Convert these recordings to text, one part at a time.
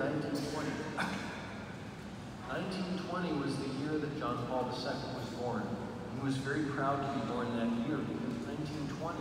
1920. 1920 was the year that John Paul II was born. He was very proud to be born that year because 1920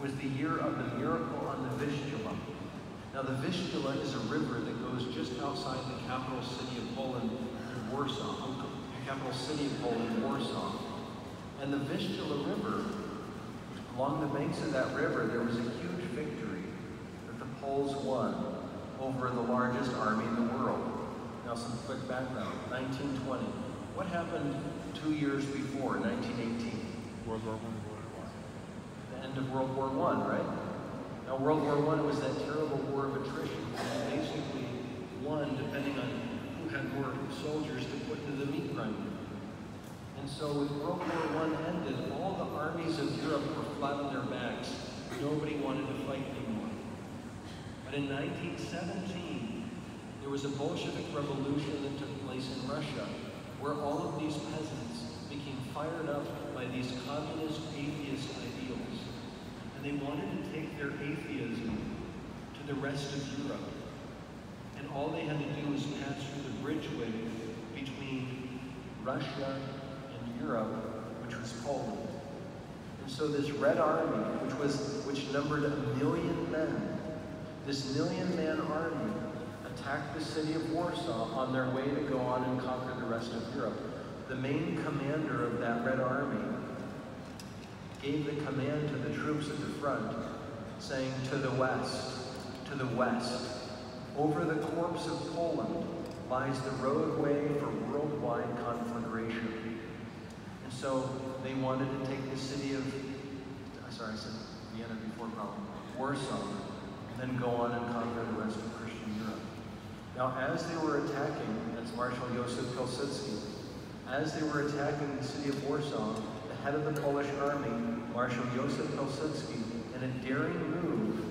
was the year of the miracle on the Vistula. Now the Vistula is a river that goes just outside the capital city of Poland, Warsaw, the capital city of Poland, Warsaw. And the Vistula River, along the banks of that river, there was a huge victory that the Poles won over the largest army in the world. Now some quick background, 1920. What happened two years before, 1918? World War One. The end of World War I, right? Now World War I was that terrible war of attrition. Basically won depending on who had more soldiers to put into the meat grinder. And so when World War I ended, all the armies of Europe were flat on their backs. Nobody wanted to fight. But in 1917, there was a Bolshevik revolution that took place in Russia, where all of these peasants became fired up by these communist atheist ideals. And they wanted to take their atheism to the rest of Europe. And all they had to do was pass through the bridgeway between Russia and Europe, which was Poland. And so this Red Army, which was which numbered a million men, this million man army attacked the city of Warsaw on their way to go on and conquer the rest of Europe. The main commander of that Red Army gave the command to the troops at the front, saying, To the west, to the west. Over the corpse of Poland lies the roadway for worldwide conflagration. And so they wanted to take the city of, sorry, I said Vienna before, probably, Warsaw, then go on and conquer the rest of Christian Europe. Now, as they were attacking, that's Marshal Josef Pilsudski, as they were attacking the city of Warsaw, the head of the Polish army, Marshal Josef Pilsudski, in a daring move,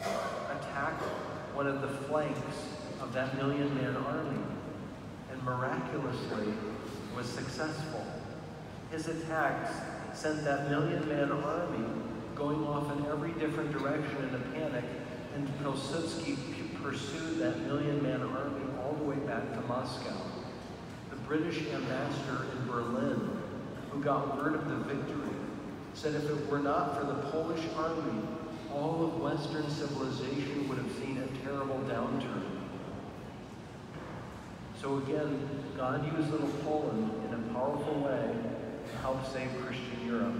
attacked one of the flanks of that million-man army, and miraculously was successful. His attacks sent that million-man army going off in every different direction in a panic, and Pilsudski pursued that million-man army all the way back to Moscow. The British ambassador in Berlin, who got word of the victory, said if it were not for the Polish army, all of Western civilization would have seen a terrible downturn. So again, God used little Poland in a powerful way to help save Christian Europe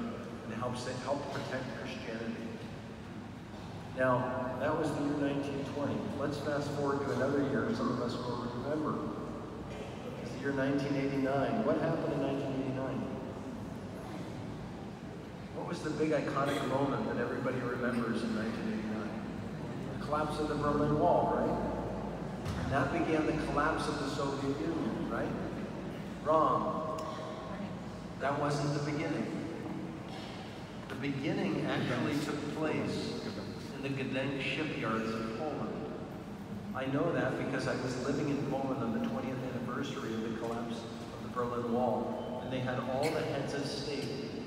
and help, help protect Christianity. Now, that was the year 1920. Let's fast forward to another year some of us will remember. It's the year 1989. What happened in 1989? What was the big iconic moment that everybody remembers in 1989? The collapse of the Berlin Wall, right? And that began the collapse of the Soviet Union, right? Wrong. That wasn't the beginning. The beginning actually took place in the Gdańsk shipyards of Poland. I know that because I was living in Poland on the 20th anniversary of the collapse of the Berlin Wall. And they had all the heads of state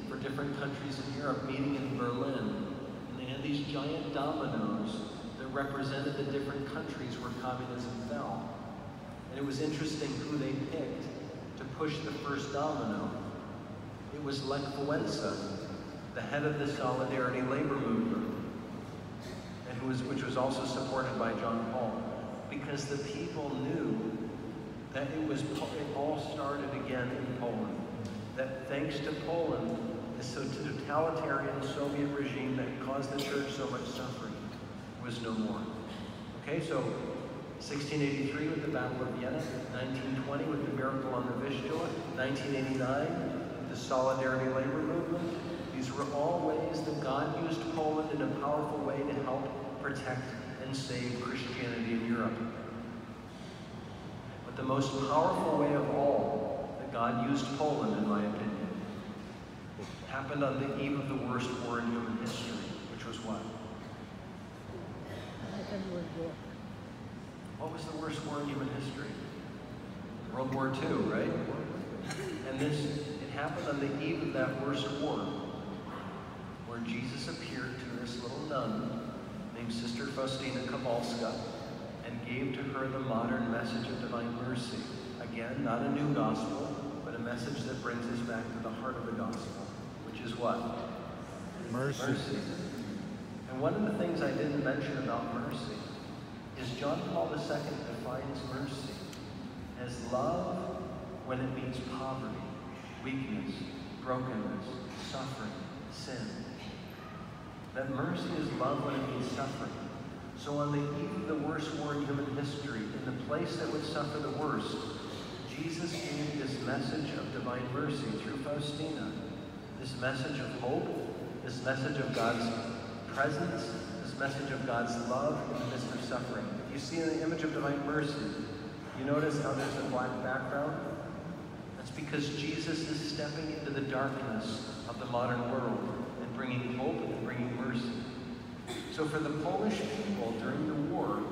for different countries in Europe meeting in Berlin. And they had these giant dominoes that represented the different countries where communism fell. And it was interesting who they picked to push the first domino. It was Lech Wałęsa, the head of the Solidarity labor movement, and was, which was also supported by John Paul, because the people knew that it was it all started again in Poland. That thanks to Poland, this totalitarian Soviet regime that caused the church so much suffering was no more. Okay, so 1683 with the Battle of Vienna, 1920 with the miracle on the Vistula, 1989 the Solidarity Labor Movement. These were all ways that God used Poland in a powerful way to help protect and save Christianity in Europe. But the most powerful way of all that God used Poland, in my opinion, happened on the eve of the worst war in human history, which was what? What was the worst war in human history? World War II, right? And this, it happened on the eve of that worst war, where Jesus appeared to this little nun named Sister Faustina Kowalska, and gave to her the modern message of divine mercy. Again, not a new gospel, but a message that brings us back to the heart of the gospel, which is what? Mercy. Mercy. And one of the things I didn't mention about mercy is John Paul II defines mercy as love when it means poverty, weakness, brokenness, suffering, sin. That mercy is love when it means suffering. So on the eve of the worst war in human history, in the place that would suffer the worst, Jesus gave this message of divine mercy through Faustina, this message of hope, this message of God's presence, this message of God's love in the midst of suffering. If you see in the image of divine mercy, you notice how there's a black background? That's because Jesus is stepping into the darkness of the modern world and bringing hope So for the Polish people during the war,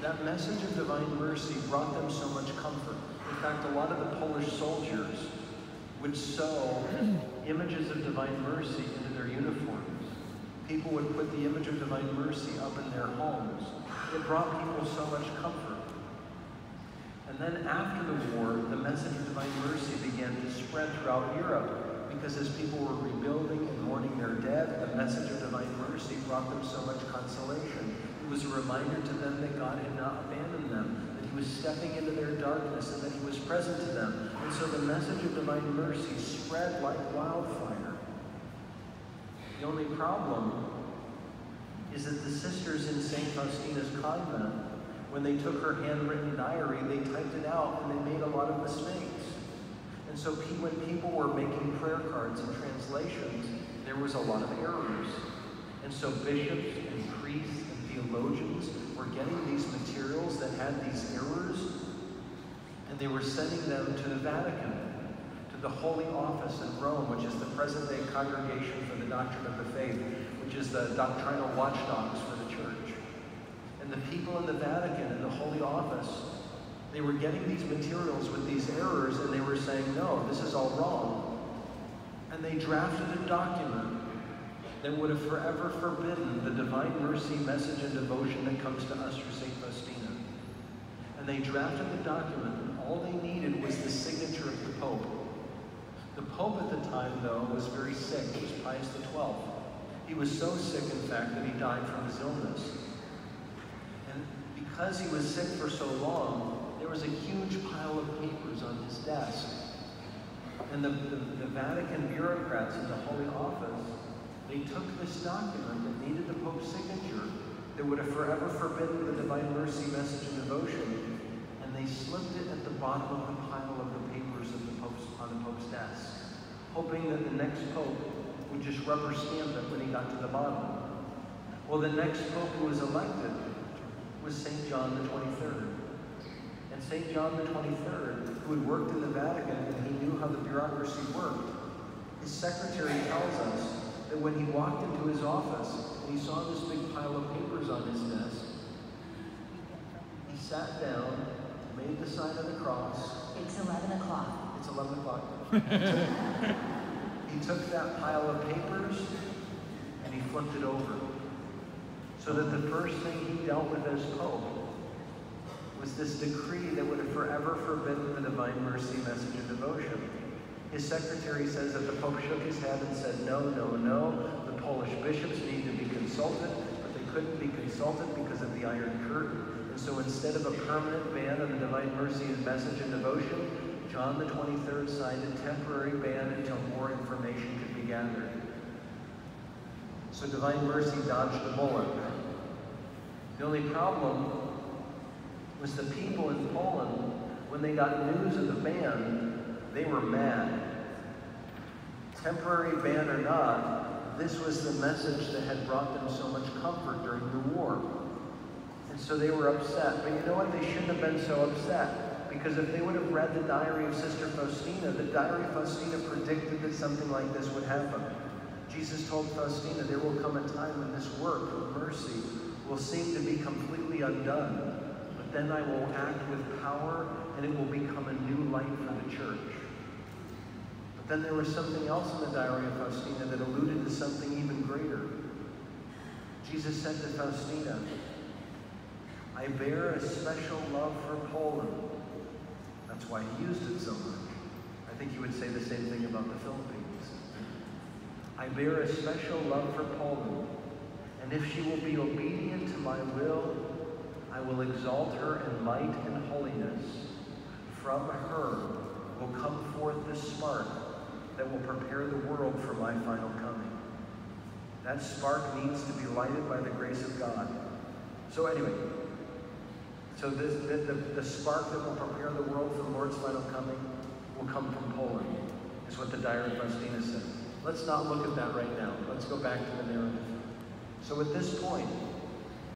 that message of divine mercy brought them so much comfort. In fact, a lot of the Polish soldiers would sew images of divine mercy into their uniforms. People would put the image of divine mercy up in their homes. It brought people so much comfort. And then after the war, the message of divine mercy began to spread throughout Europe because as people were rebuilding and mourning their dead, the message of divine mercy brought them so much consolation. It was a reminder to them that God had not abandoned them, that he was stepping into their darkness and that he was present to them. And so the message of divine mercy spread like wildfire. The only problem is that the sisters in St. Faustina's convent, when they took her handwritten diary, they typed it out and they made a lot of mistakes. And so when people were making prayer cards and translations, there was a lot of errors. And so bishops and priests and theologians were getting these materials that had these errors, and they were sending them to the Vatican, to the Holy Office in Rome, which is the present-day Congregation for the Doctrine of the Faith, which is the doctrinal watchdogs for the church. And the people in the Vatican and the Holy Office, they were getting these materials with these errors, and they were saying, no, this is all wrong. And they drafted a document that would have forever forbidden the divine mercy, message, and devotion that comes to us through St. Faustina. And they drafted the document, and all they needed was the signature of the Pope. The Pope at the time, though, was very sick. It was Pius XII. He was so sick, in fact, that he died from his illness. And because he was sick for so long, there was a huge pile of papers on his desk. And the, the, the Vatican bureaucrats in the Holy Office they took this document that needed the Pope's signature that would have forever forbidden the divine mercy message and devotion, and they slipped it at the bottom of the pile of the papers of the Pope's, on the Pope's desk, hoping that the next Pope would just rubber stamp it when he got to the bottom. Well, the next Pope who was elected was St. John the 23rd. And St. John the 23rd, who had worked in the Vatican and he knew how the bureaucracy worked, his secretary tells us that when he walked into his office and he saw this big pile of papers on his desk, he sat down, made the sign of the cross. It's 11 o'clock. It's 11 o'clock. he took that pile of papers and he flipped it over. So that the first thing he dealt with as Pope was this decree that would have forever forbidden the divine mercy, message, and devotion. His secretary says that the Pope shook his head and said, no, no, no, the Polish bishops need to be consulted, but they couldn't be consulted because of the Iron Curtain. And so instead of a permanent ban on the divine mercy message and devotion, John the 23rd signed a temporary ban until more information could be gathered. So divine mercy dodged a bullet. The only problem was the people in Poland, when they got news of the ban, they were mad. Temporary ban or not, this was the message that had brought them so much comfort during the war. And so they were upset. But you know what? They shouldn't have been so upset. Because if they would have read the diary of Sister Faustina, the diary of Faustina predicted that something like this would happen. Jesus told Faustina, there will come a time when this work of mercy will seem to be completely undone. Then I will act with power and it will become a new light for the church. But then there was something else in the diary of Faustina that alluded to something even greater. Jesus said to Faustina, I bear a special love for Poland. That's why he used it so much. I think he would say the same thing about the Philippines. I bear a special love for Poland, and if she will be obedient to my will, I will exalt her in light and holiness. From her will come forth the spark that will prepare the world for my final coming. That spark needs to be lighted by the grace of God. So anyway, so this, the, the, the spark that will prepare the world for the Lord's final coming will come from Poland, is what the diary of Faustina said. Let's not look at that right now. Let's go back to the narrative. So at this point,